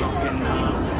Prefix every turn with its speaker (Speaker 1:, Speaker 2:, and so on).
Speaker 1: no stopping